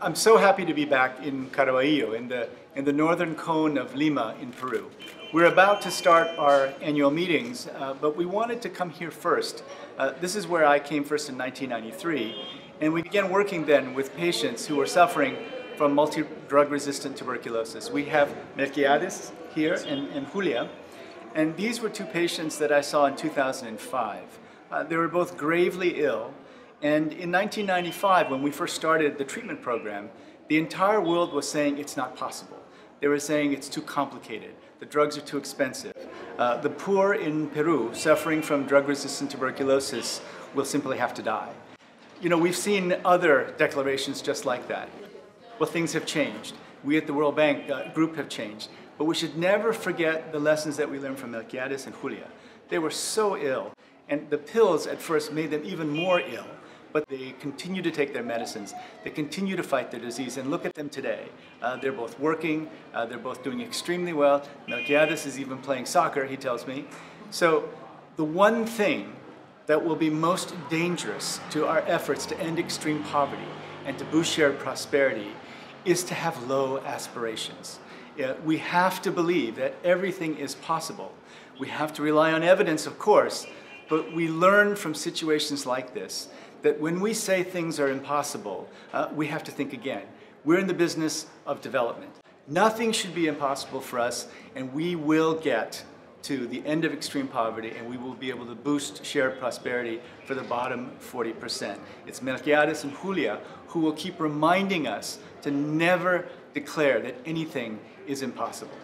I'm so happy to be back in Carabayllo, in the, in the northern cone of Lima in Peru. We're about to start our annual meetings, uh, but we wanted to come here first. Uh, this is where I came first in 1993, and we began working then with patients who were suffering from multi-drug resistant tuberculosis. We have Melquiades here and, and Julia, and these were two patients that I saw in 2005. Uh, they were both gravely ill, and in 1995, when we first started the treatment program, the entire world was saying it's not possible. They were saying it's too complicated. The drugs are too expensive. Uh, the poor in Peru suffering from drug-resistant tuberculosis will simply have to die. You know, we've seen other declarations just like that. Well, things have changed. We at the World Bank uh, group have changed. But we should never forget the lessons that we learned from Melquiades and Julia. They were so ill, and the pills at first made them even more ill but they continue to take their medicines. They continue to fight their disease, and look at them today. Uh, they're both working, uh, they're both doing extremely well. Melquiades is even playing soccer, he tells me. So the one thing that will be most dangerous to our efforts to end extreme poverty and to boost shared prosperity is to have low aspirations. We have to believe that everything is possible. We have to rely on evidence, of course, but we learn from situations like this that when we say things are impossible, uh, we have to think again. We're in the business of development. Nothing should be impossible for us, and we will get to the end of extreme poverty and we will be able to boost shared prosperity for the bottom 40%. It's Melquiades and Julia who will keep reminding us to never declare that anything is impossible.